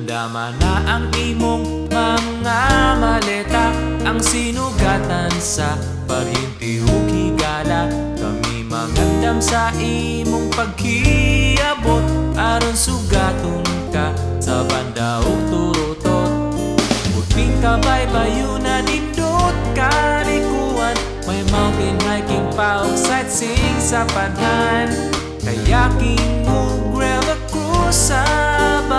Andama na ang imong mga maleta Ang sinugatan sa parinti ug higala Kami mangandam sa imong pagkiabot Aron sugaton ka sa banda ug turutot. Puting kabay bayo na nindot kalikuan May mountain hiking pa ug sightseeing sa padhan. Kayaking ug river cruise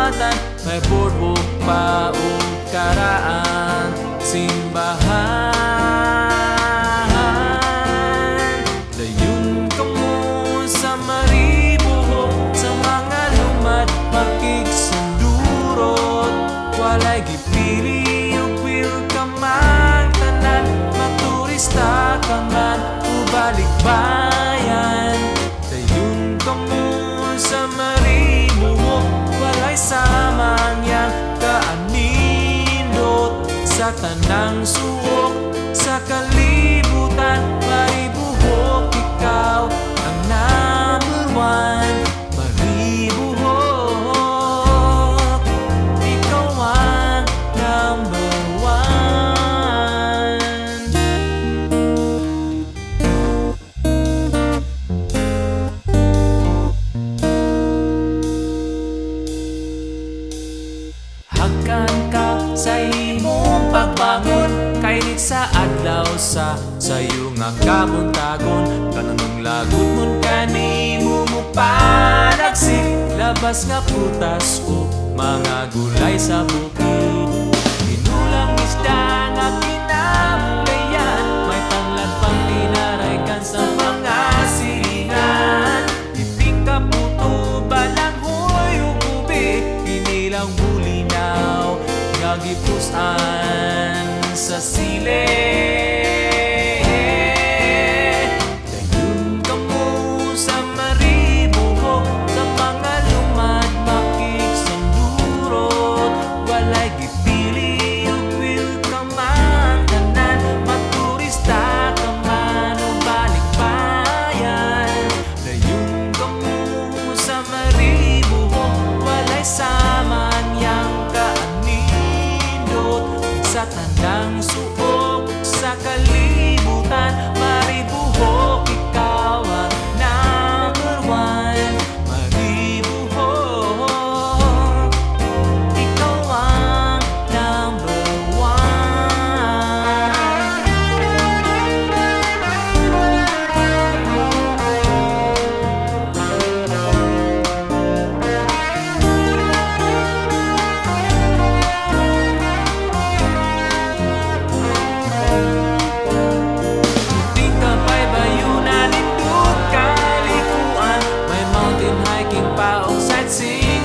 sa batan May boardwalk pa ug karaan. Simbahan Dayon ka mo sa maribuhok Sa mga lumad makigsundurot. Walay gipili ug welcome ang tanan Maturista ka man ubalik bayan tandang suwok sakalibutan sa adlaw sa sayo nga kabuntagon. Kananong lagot mon kanimo mo panagsik Labas nga putas o mga gulay sa bukid. Inulang isda nga kinamlayan May tanglad pang tinaraykan sa mga silingan Iping ka puto balang hoy ukubi Kinilang bulinaw nga gipusan sa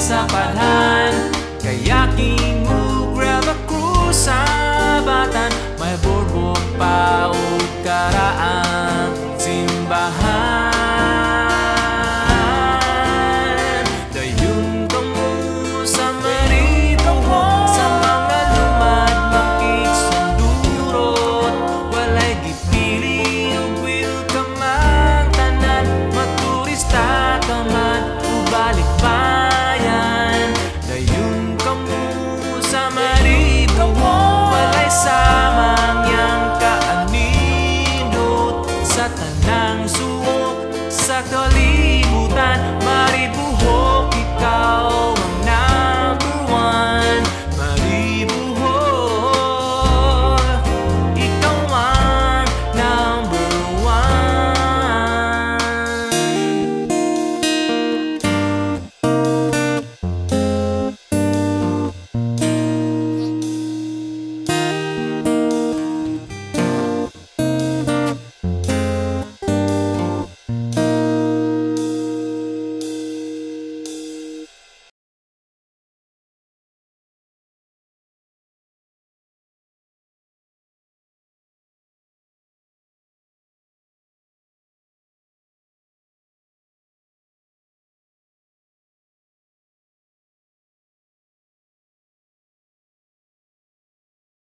sightseeing sa padhan. Kayaking ug river cruise sa batan. May boardwalk pa karaan todo